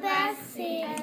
blessing.